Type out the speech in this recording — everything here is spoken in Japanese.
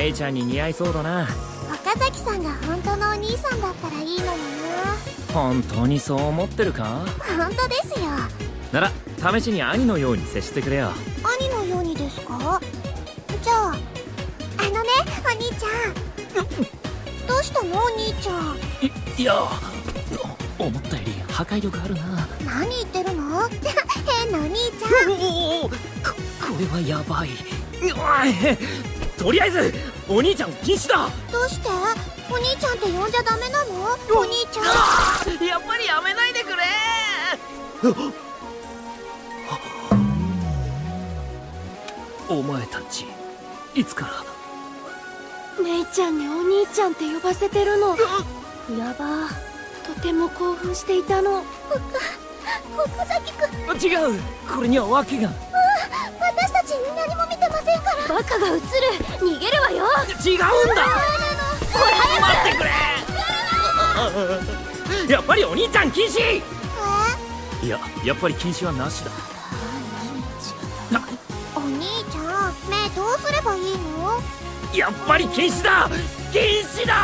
メイちゃんに似合いそうだな。岡崎さんが本当のお兄さんだったらいいのに本当にそう思ってるか？な本当ですよ。なら試しに兄のように接してくれよ。兄のようにですか？じゃああのねお兄ちゃん。どうしたのお兄ちゃん？いいや思ったより破壊力あるな。何言ってるの？変なお兄ちゃん。ここれはやばいとりあえずお兄ちゃん禁止だ。どうして？お兄ちゃんって呼んじゃダメなの？お兄ちゃん。やっぱりやめないでくれ。お前たちいつから？メイちゃんにお兄ちゃんって呼ばせてるの。やば。とても興奮していたの。岡崎くん違う。これには訳がませんから。バカが映る。逃げるわよ。違うんだ。待ってくれ。やっぱりお兄ちゃん禁止。え？いややっぱり禁止はなしだ。お兄ちゃん。目どうすればいいの？やっぱり禁止だ。禁止だ